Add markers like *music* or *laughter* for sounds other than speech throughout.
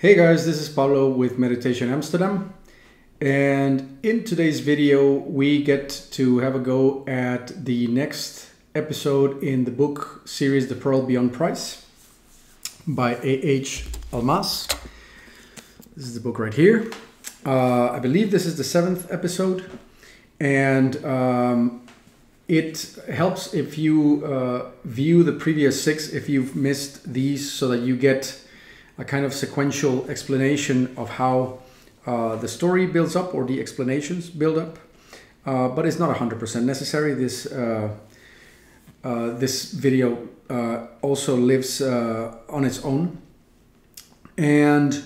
Hey guys, this is Pablo with Meditation Amsterdam. And in today's video, we get to have a go at the next episode in the book series The Pearl Beyond Price by A.H. Almaas. This is the book right here. Uh, I believe this is the seventh episode. And um, it helps if you uh, view the previous six if you've missed these so that you get a kind of sequential explanation of how uh, the story builds up or the explanations build up. Uh, but it's not 100% necessary. This uh, uh, this video uh, also lives on its own. And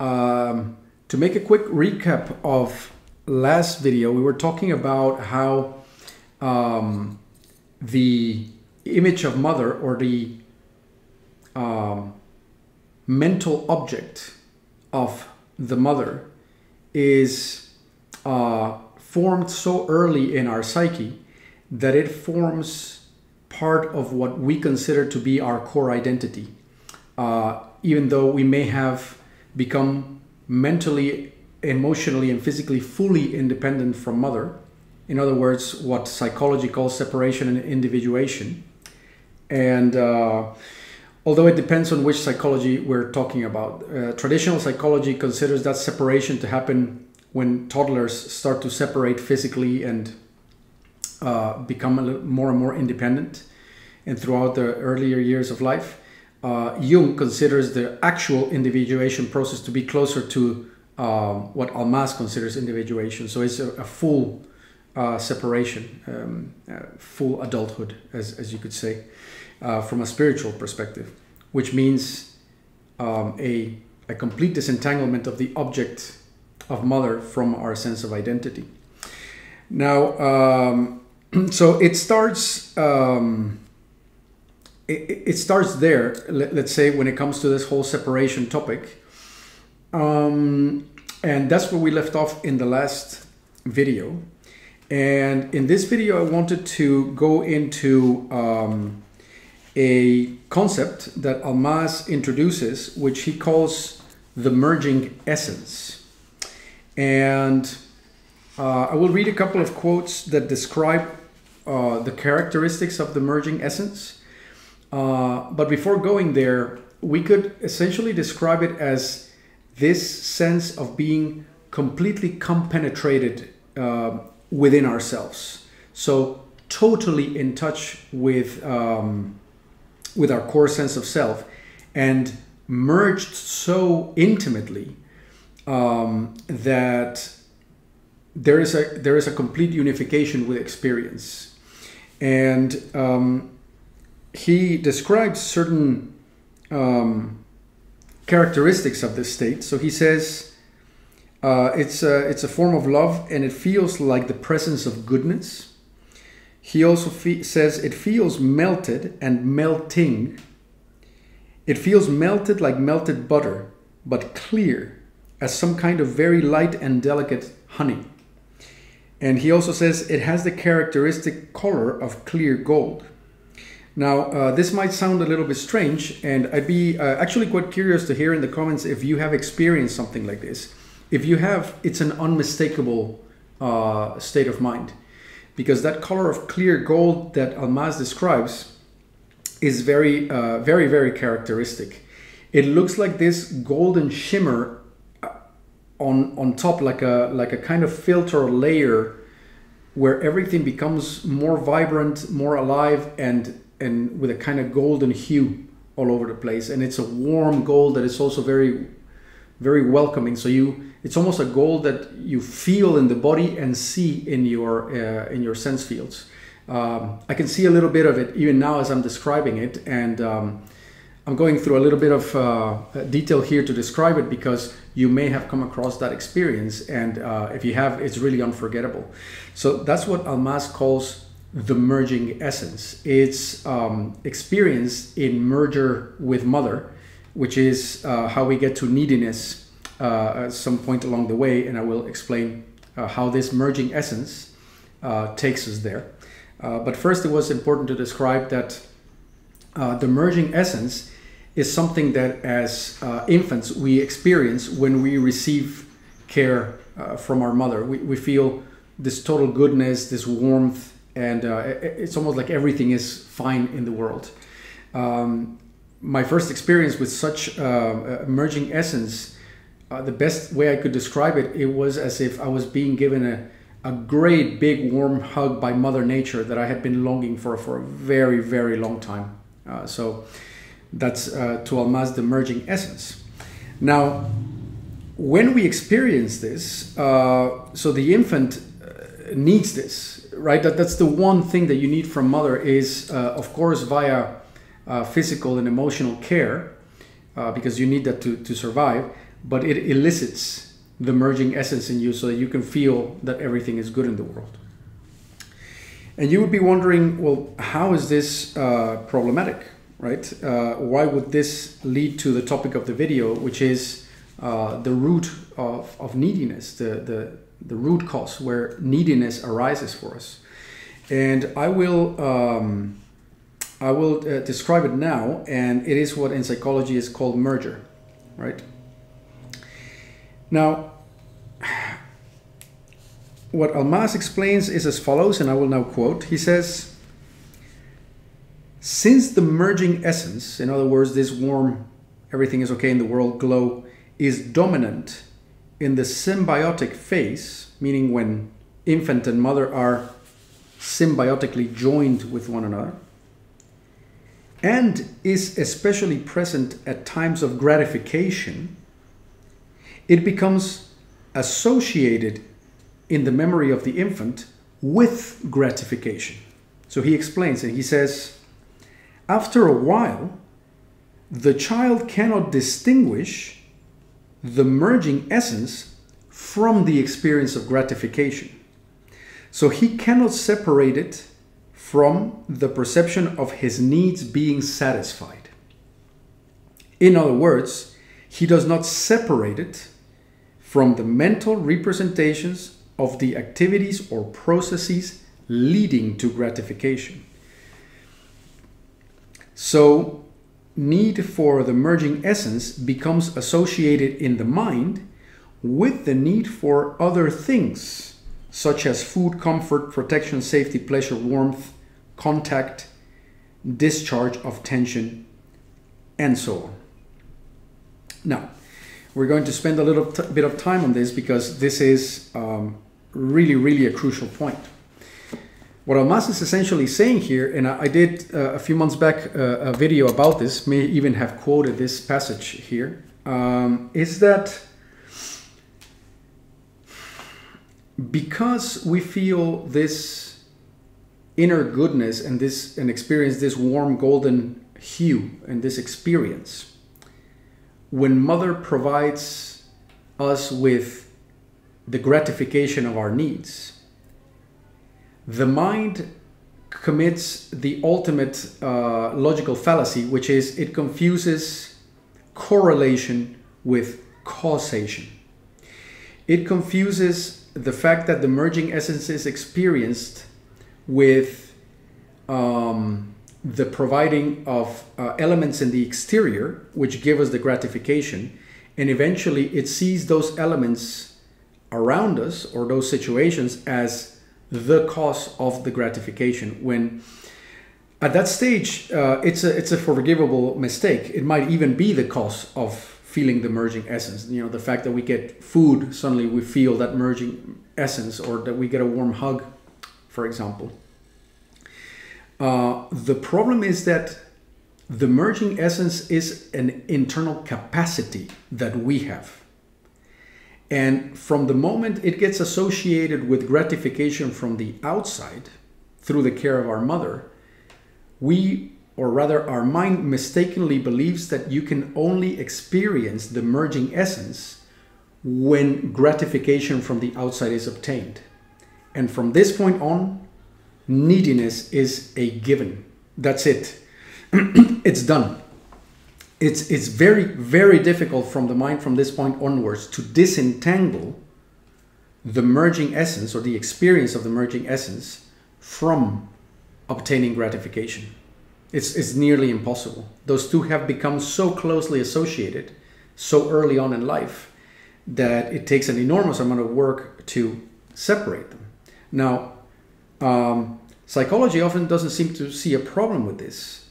um, to make a quick recap of last video, we were talking about how um, the image of mother or the um, mental object of the mother is uh, formed so early in our psyche that it forms part of what we consider to be our core identity. Uh, even though we may have become mentally, emotionally, and physically fully independent from mother, in other words, what psychology calls separation and individuation. And uh, although it depends on which psychology we're talking about. Uh, traditional psychology considers that separation to happen when toddlers start to separate physically and uh, become more and more independent and throughout the earlier years of life. Uh, Jung considers the actual individuation process to be closer to uh, what Almaas considers individuation. So it's a, a full uh, separation, um, uh, full adulthood, as, as you could say uh, from a spiritual perspective, which means um, a, a complete disentanglement of the object of mother from our sense of identity. Now, um, *clears throat* so it starts. Um, it, it, starts there. Let, us say when it comes to this whole separation topic, um, and that's where we left off in the last video. And in this video, I wanted to go into um, a concept that Almaas introduces, which he calls the merging essence. And uh, I will read a couple of quotes that describe uh, the characteristics of the merging essence. Uh, but before going there, we could essentially describe it as this sense of being completely compenetrated uh, within ourselves. So, totally in touch with. Um, with our core sense of self and merged so intimately um, that there is a there is a complete unification with experience. And um, he describes certain um, characteristics of this state. So he says uh, it's a, it's a form of love and it feels like the presence of goodness he also says it feels melted and melting. It feels melted like melted butter, but clear, as some kind of very light and delicate honey. And he also says it has the characteristic color of clear gold. Now, uh, this might sound a little bit strange, and I'd be uh, actually quite curious to hear in the comments if you have experienced something like this. If you have, it's an unmistakable uh, state of mind because that color of clear gold that Almaas describes is very, uh, very, very characteristic. It looks like this golden shimmer uh, on on top, like a like a kind of filter layer, where everything becomes more vibrant, more alive, and and with a kind of golden hue all over the place. And it's a warm gold that is also very, very welcoming. So you it's almost a goal that you feel in the body and see in your uh, in your sense fields. Um, I can see a little bit of it even now as I'm describing it, and um, I'm going through a little bit of uh, detail here to describe it because you may have come across that experience, and uh, if you have, it's really unforgettable. So that's what Almaas calls the merging essence. It's um, experience in merger with mother, which is uh, how we get to neediness uh, at some point along the way, and I will explain uh, how this merging essence uh, takes us there. but first, it was important to describe that the merging essence is something that as uh, infants we experience when we receive care uh, from our mother. We, we feel this total goodness, this warmth, and uh, it's almost like everything is fine in the world. Um, my first experience with such uh, emerging essence, uh, the best way I could describe it, it was as if I was being given a, a great big warm hug by Mother Nature that I had been longing for for a very, very long time. Uh, so that's uh, to Almaas the merging essence. Now, when we experience this, uh, so the infant uh, needs this, right? That, that's the one thing that you need from mother is, uh, of course, via uh, physical and emotional care, uh, because you need that to, to survive, but it elicits the merging essence in you so that you can feel that everything is good in the world. And you would be wondering, well, how is this uh, problematic, right? why would this lead to the topic of the video, which is uh, the root of, of neediness, the, the, the root cause where neediness arises for us. And I will, um, I will uh, describe it now, and it is what in psychology is called merger, right? Now, what Almaas explains is as follows, and I will now quote. He says, Since the merging essence, in other words, this warm, everything is okay in the world glow, is dominant in the symbiotic phase, meaning when infant and mother are symbiotically joined with one another, and is especially present at times of gratification, it becomes associated in the memory of the infant with gratification. So he explains it. He says, after a while, the child cannot distinguish the merging essence from the experience of gratification. So he cannot separate it from the perception of his needs being satisfied. In other words, he does not separate it from the mental representations of the activities or processes leading to gratification. So need for the merging essence becomes associated in the mind with the need for other things, such as food, comfort, protection, safety, pleasure, warmth, contact, discharge of tension, and so on. Now, we're going to spend a little bit of time on this because this is um, really, really a crucial point. What Almaas is essentially saying here, and I, did uh, a few months back uh, a video about this, may even have quoted this passage here, um, is that because we feel this inner goodness and this and experience this warm golden hue and this experience, when mother provides us with the gratification of our needs, the mind commits the ultimate uh, logical fallacy, which is it confuses correlation with causation. It confuses the fact that the merging essence is experienced with um, the providing of uh, elements in the exterior, which give us the gratification, and eventually it sees those elements around us or those situations as the cause of the gratification. When at that stage uh, it's a it's a forgivable mistake. It might even be the cause of feeling the merging essence. You know the fact that we get food suddenly we feel that merging essence or that we get a warm hug for example. Uh, the problem is that the merging essence is an internal capacity that we have. And from the moment it gets associated with gratification from the outside through the care of our mother, we, or rather our mind, mistakenly believes that you can only experience the merging essence when gratification from the outside is obtained. And from this point on, neediness is a given. That's it. *clears throat* it's done it's it's very very difficult from the mind from this point onwards to disentangle the merging essence or the experience of the merging essence from obtaining gratification It's, it's nearly impossible. Those two have become so closely associated so early on in life that it takes an enormous amount of work to separate them. Now, um, psychology often doesn't seem to see a problem with this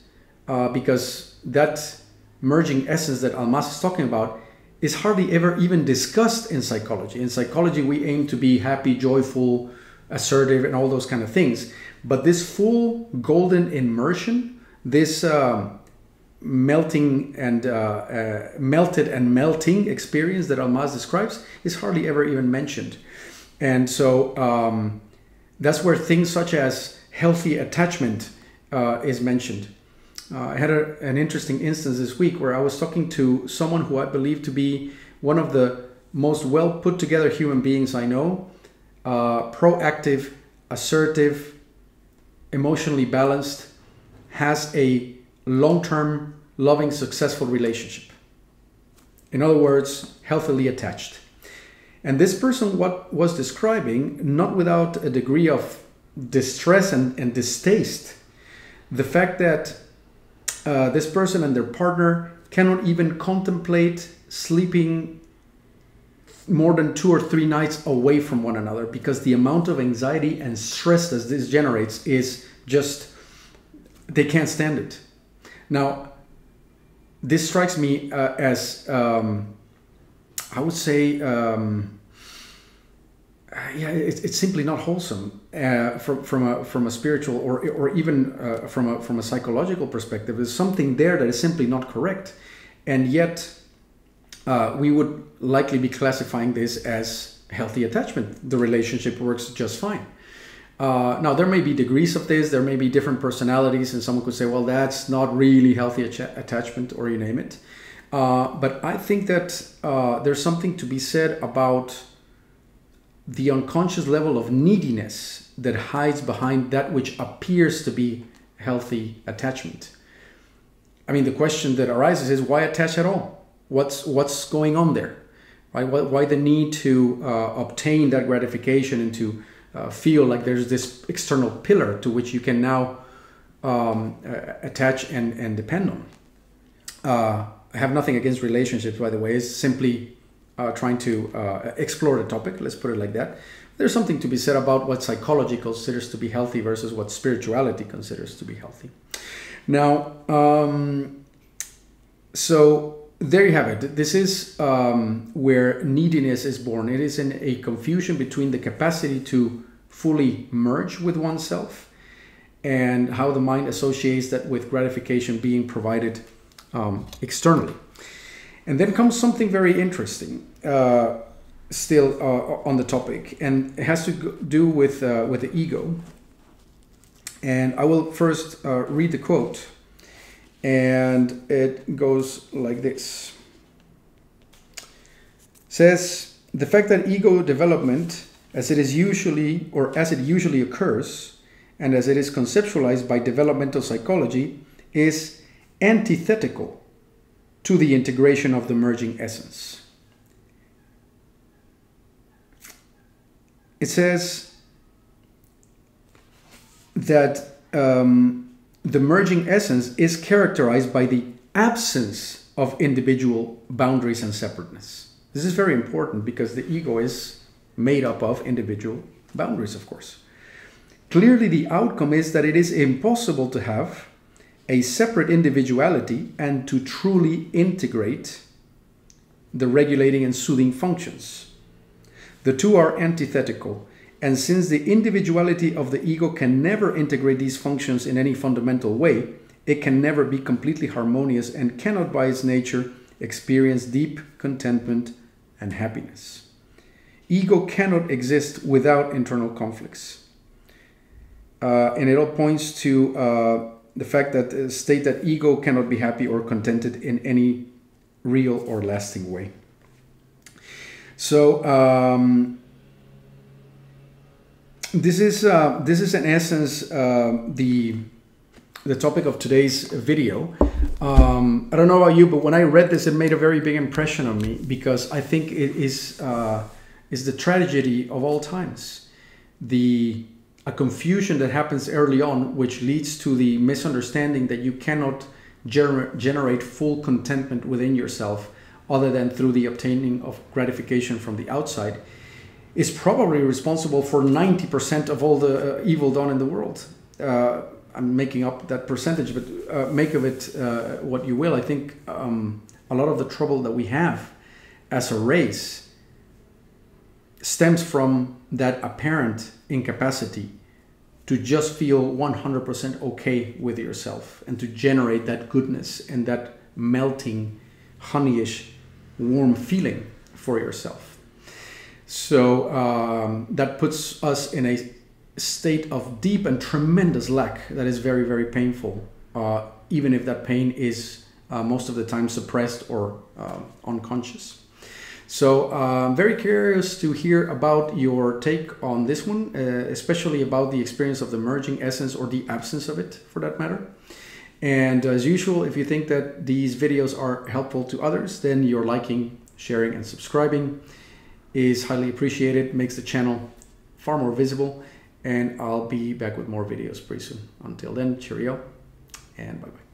uh, because that merging essence that Almaas is talking about is hardly ever even discussed in psychology. In psychology, we aim to be happy, joyful, assertive, and all those kind of things. But this full golden immersion, this uh, melting and uh, uh, melted and melting experience that Almaas describes is hardly ever even mentioned. And so um, that's where things such as healthy attachment uh, is mentioned. Uh, I had a, an interesting instance this week where I was talking to someone who I believe to be one of the most well put together human beings I know, uh, proactive, assertive, emotionally balanced, has a long term, loving, successful relationship. In other words, healthily attached. And this person what was describing, not without a degree of distress and, and distaste, the fact that uh, this person and their partner cannot even contemplate sleeping more than two or three nights away from one another because the amount of anxiety and stress that this generates is just they can't stand it now this strikes me uh, as um, i would say um, yeah, it's, it's simply not wholesome uh, from, from a from a spiritual or or even uh, from a from a psychological perspective. There's something there that is simply not correct, and yet uh, we would likely be classifying this as healthy attachment. The relationship works just fine. Uh, now there may be degrees of this. There may be different personalities, and someone could say, "Well, that's not really healthy attachment," or you name it. Uh, but I think that uh, there's something to be said about the unconscious level of neediness that hides behind that which appears to be healthy attachment. I mean, the question that arises is why attach at all? What's what's going on there? Right? Why, why the need to uh, obtain that gratification and to uh, feel like there's this external pillar to which you can now um, uh, attach and, and depend on? Uh, I have nothing against relationships, by the way. It's simply uh, trying to uh, explore the topic, let's put it like that. There's something to be said about what psychology considers to be healthy versus what spirituality considers to be healthy. Now, um, so there you have it. This is um, where neediness is born. It is in a confusion between the capacity to fully merge with oneself and how the mind associates that with gratification being provided um, externally. And then comes something very interesting, uh, still uh, on the topic, and it has to do with uh, with the ego. And I will first uh, read the quote, and it goes like this: says the fact that ego development, as it is usually or as it usually occurs, and as it is conceptualized by developmental psychology, is antithetical to the integration of the merging essence. It says that um, the merging essence is characterized by the absence of individual boundaries and separateness. This is very important because the ego is made up of individual boundaries, of course. Clearly, the outcome is that it is impossible to have a separate individuality and to truly integrate the regulating and soothing functions. The two are antithetical, and since the individuality of the ego can never integrate these functions in any fundamental way, it can never be completely harmonious and cannot, by its nature, experience deep contentment and happiness. Ego cannot exist without internal conflicts. Uh, and it all points to uh, the fact that uh, state that ego cannot be happy or contented in any real or lasting way. So um, this is uh, this is in essence uh, the the topic of today's video. Um, I don't know about you, but when I read this, it made a very big impression on me because I think it is uh, is the tragedy of all times. The a confusion that happens early on, which leads to the misunderstanding that you cannot gener- generate full contentment within yourself other than through the obtaining of gratification from the outside, is probably responsible for 90% of all the uh, evil done in the world. Uh, I'm making up that percentage, but uh, make of it uh, what you will. I think um, a lot of the trouble that we have as a race stems from that apparent incapacity to just feel 100% okay with yourself and to generate that goodness and that melting, honeyish, warm feeling for yourself. So um, that puts us in a state of deep and tremendous lack that is very, very painful, uh, even if that pain is uh, most of the time suppressed or uh, unconscious. So I'm uh, very curious to hear about your take on this one, uh, especially about the experience of the merging essence or the absence of it for that matter. And as usual, if you think that these videos are helpful to others, then your liking, sharing, and subscribing is highly appreciated, makes the channel far more visible. And I'll be back with more videos pretty soon. Until then, cheerio and bye bye.